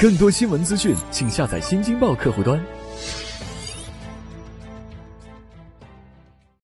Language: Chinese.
更多新闻资讯请下载新京报客户端。